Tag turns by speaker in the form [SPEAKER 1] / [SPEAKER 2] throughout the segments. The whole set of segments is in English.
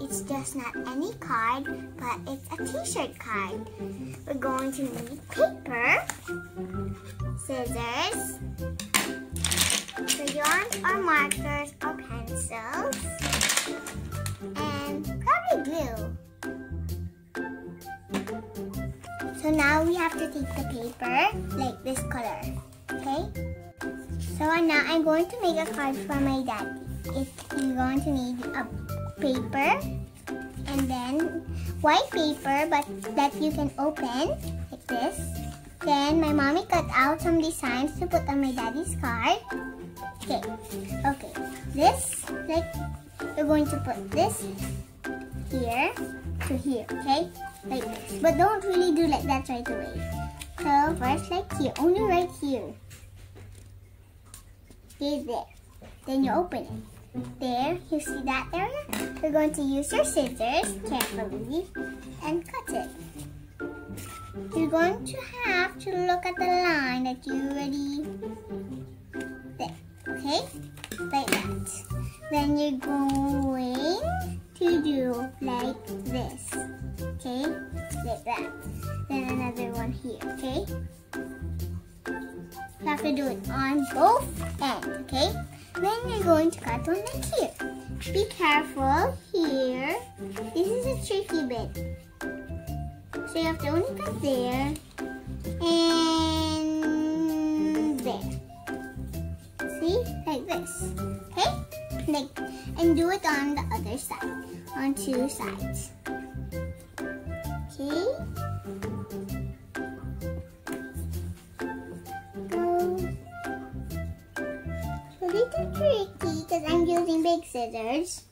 [SPEAKER 1] It's just not any card, but it's a t-shirt card. We're going to need paper, scissors, crayons or markers or pencils, and probably glue. So now we have to take the paper like this color. Okay? So now I'm going to make a card for my daddy. You're going to need a paper and then white paper but that you can open like this. Then my mommy cut out some designs to put on my daddy's card. Okay, okay. This, like, we're going to put this here to here, okay? Like this. But don't really do like that right away. So first like here, only right here. Okay, there. Then you open it. There, you see that area? You're going to use your scissors carefully and cut it. You're going to have to look at the line that you already there. Okay? Like that. Then you're going to do like this. Okay? Like that. Then another one here, okay? You have to do it on both ends, okay? Then you're going to cut one like here. Be careful here. This is a tricky bit. So you have to only cut there and there. See? Like this. Okay? Like and do it on the other side. On two sides. Okay? Little tricky because I'm using big scissors.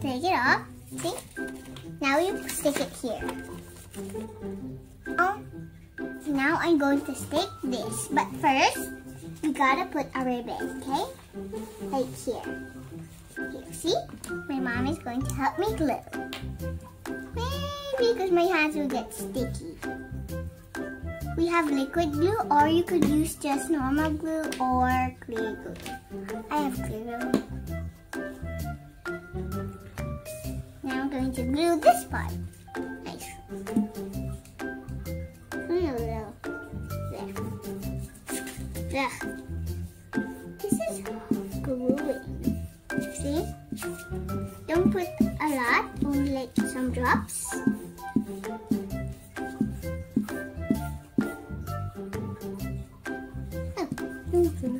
[SPEAKER 1] Take it off. See? Now you stick it here. Oh, now I'm going to stick this. But first, we gotta put a ribbon, okay? Like here. Here, see? My mom is going to help me glue. Maybe because my hands will get sticky. We have liquid glue or you could use just normal glue or clear glue. I have clear glue. Now I'm going to glue this part. Nice. Glue. There. There. This is gluing. See? Don't put a lot, only like some drops. There.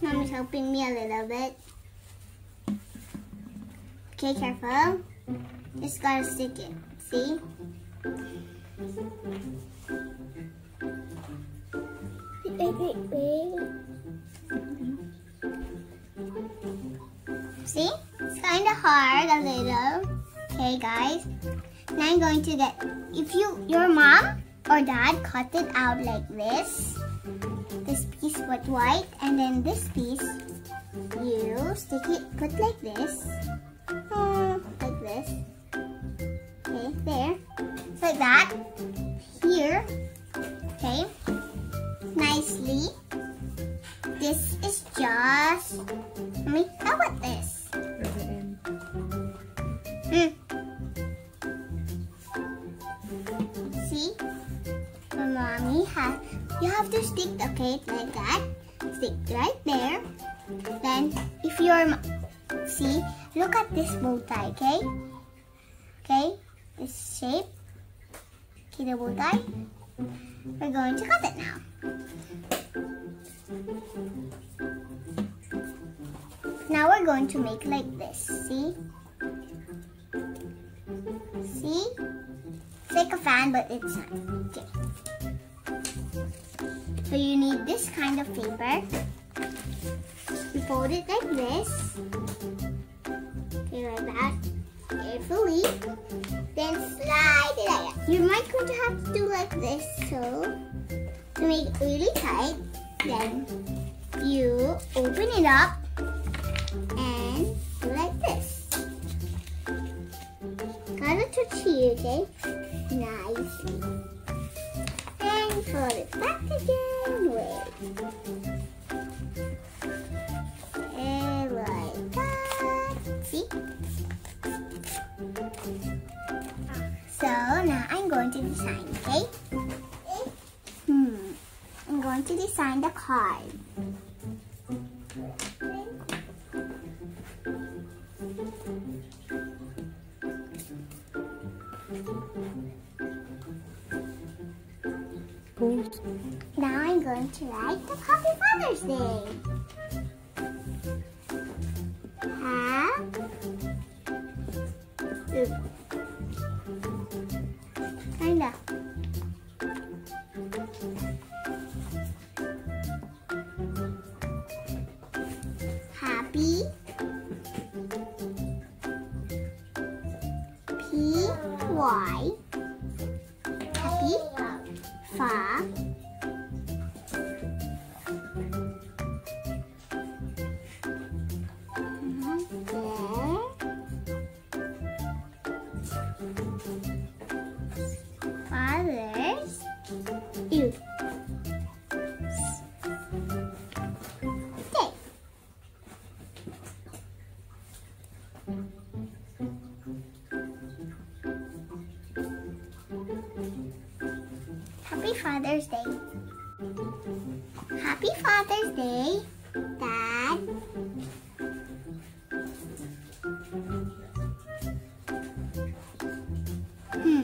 [SPEAKER 1] Mom is helping me a little bit. Okay, careful. Just gotta stick it. See? See? It's kind of hard a little. Okay, guys. Now I'm going to get, if you, your mom or dad cut it out like this, this piece was white, and then this piece, you stick it, put like this, uh, like this. Okay, there. Like that. Here. Okay. Nicely. This is just, let me, this bow tie, okay? Okay, this shape. Okay, the bow tie. We're going to cut it now. Now we're going to make like this, see? See? It's like a fan, but it's not. Okay. So you need this kind of paper. You fold it like this. Carefully. Then slide it out. You might going to have to do like this, so to make it really tight, then you open it up and like this. Gotta touch here, okay? Nicely. And put it back again. Wait. Design the card. Now I'm going to write the Happy Father's Day. Father's Day. Happy Father's Day, Dad. Hmm.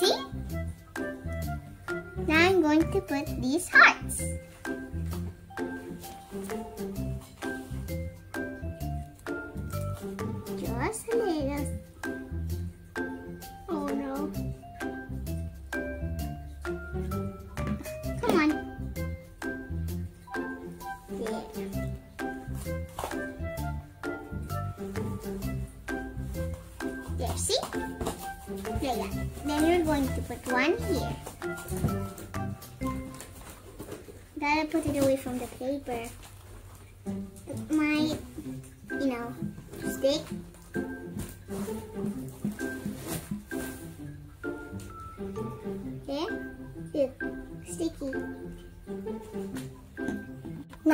[SPEAKER 1] See? Now I'm going to put these hearts. There. There, see? Like that. Then you're going to put one here. Gotta put it away from the paper. Might, you know, stick.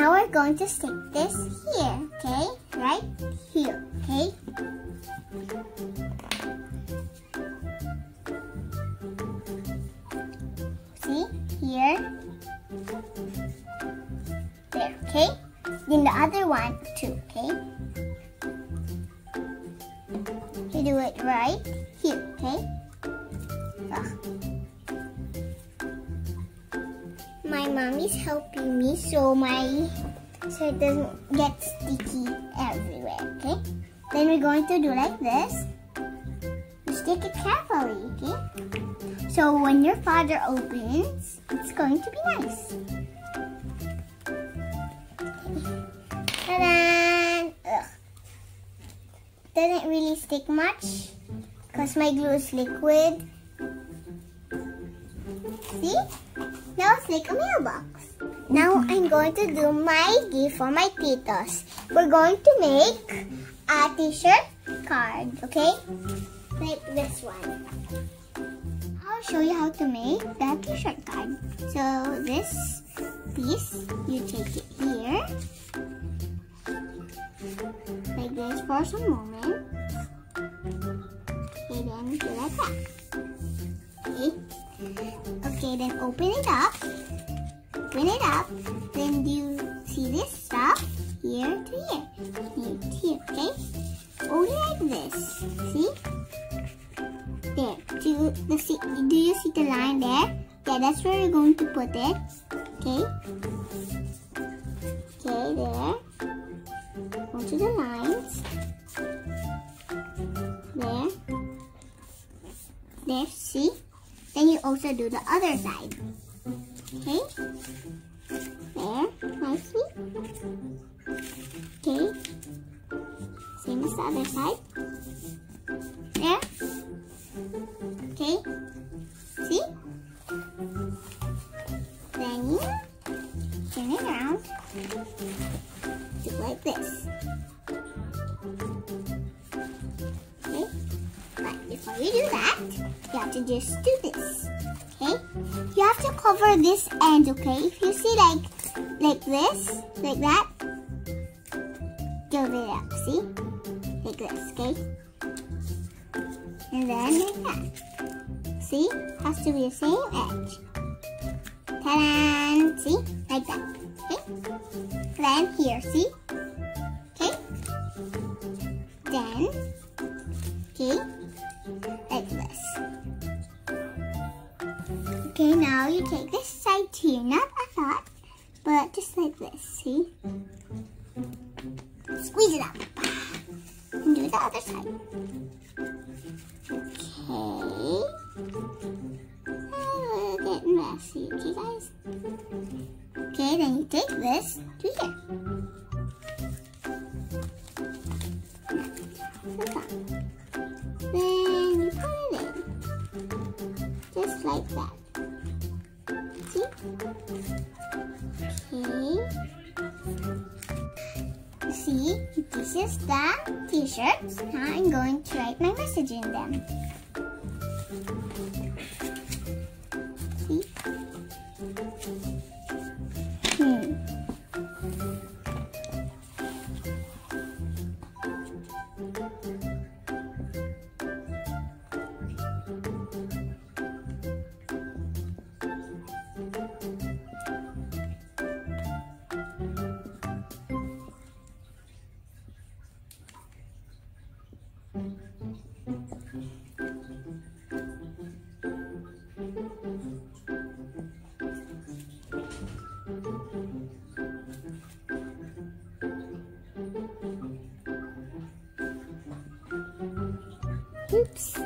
[SPEAKER 1] Now we're going to stick this here, okay? Right here, okay? My mommy's helping me so my so it doesn't get sticky everywhere, okay? Then we're going to do like this. You stick it carefully, okay? So when your father opens, it's going to be nice. Ta-da! Doesn't really stick much because my glue is liquid. See? Now it's like a mailbox. Now I'm going to do my gift for my titos. We're going to make a t-shirt card, okay? Like this one. I'll show you how to make the t-shirt card. So this piece, you take it here. Like this for some moments. Okay, then do like that. Okay. Okay, then open it up. Open it up. Then do you see this stuff here to here. Here to here, okay? Only like this. See? There. Do you, the, see, do you see the line there? Yeah, that's where you're going to put it. Okay? Okay, there. Go to the lines. There. There, see? Then you also do the other side. Okay? There, nicely. Okay. Same as the other side. There. Okay. See? Then you turn it around. Do like this. You do that, you have to just do this. Okay? You have to cover this end, okay? If you see like like this, like that, give it up, see? Like this, okay? And then like that. See? Has to be the same edge. Ta-da! See? Like that. Okay? Then here, see? Okay? Then, okay? Now you take this side here, not a lot, but just like this, see? Squeeze it up. And do the other side. Okay. Oh, getting messy, okay guys? Okay, then you take this to here. Then you put it in. Just like that. See? Okay. See, this is the t-shirts. I'm going to write my message in them. Oops.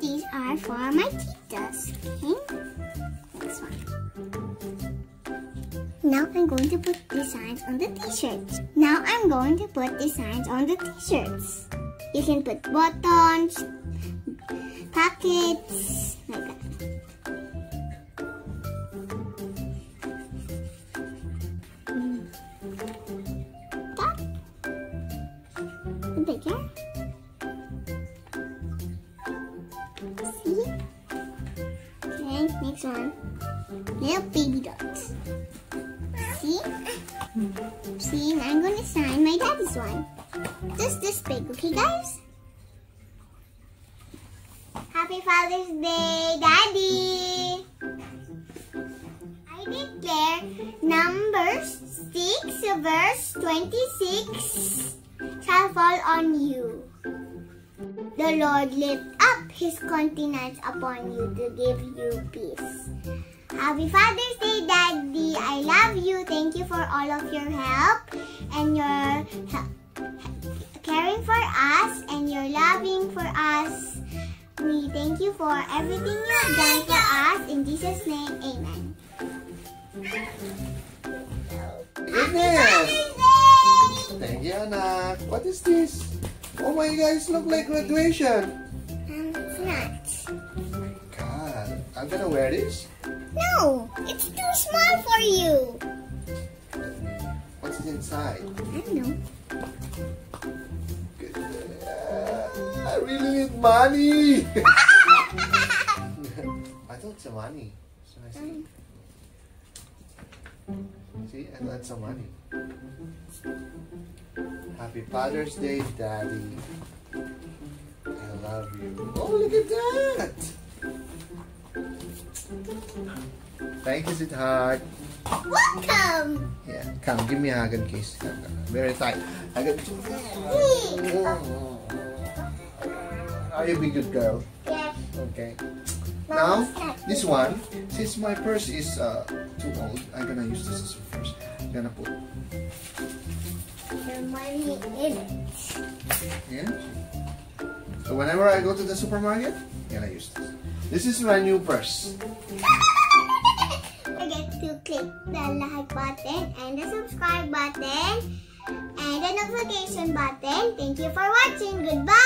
[SPEAKER 1] These are for my titas. Okay. Next one. Now I'm going to put designs on the t-shirts. Now I'm going to put designs on the t-shirts. You can put buttons, pockets, like that. Mm. Top. Bigger. Little baby dots. See? See, now I'm going to sign my daddy's one. Just this big, okay guys? Happy Father's Day, Daddy! I declare Numbers 6 verse 26 shall fall on you. The Lord lift up his countenance upon you to give you peace. Happy Father's Day, Daddy. I love you. Thank you for all of your help and your caring for us and your loving for us. We thank you for everything you have done for us. In Jesus' name, amen.
[SPEAKER 2] Goodness! Thank you, anak. What is this? Oh my guys, look like graduation.
[SPEAKER 1] Um, it's not.
[SPEAKER 2] God, I'm gonna wear this.
[SPEAKER 1] No, it's too small for you.
[SPEAKER 2] What's inside?
[SPEAKER 1] I don't know.
[SPEAKER 2] Goodness. I really need money. I thought some money. So I see. Mm. See, I got some money. Happy Father's Day, Daddy. I love you. Oh, look at that. Thank you, sweetheart.
[SPEAKER 1] Welcome.
[SPEAKER 2] Yeah, come, give me a hug and kiss. Very tight. Hug and Are you a good girl?
[SPEAKER 1] Yes.
[SPEAKER 2] Okay. Now, this one, since my purse is uh, too old, I'm gonna use this as a purse. I'm gonna put,
[SPEAKER 1] The money in it.
[SPEAKER 2] yeah. So whenever I go to the supermarket, I'm gonna use this. This is my new purse.
[SPEAKER 1] I get to click the like button and the subscribe button and the notification button. Thank you for watching. Goodbye!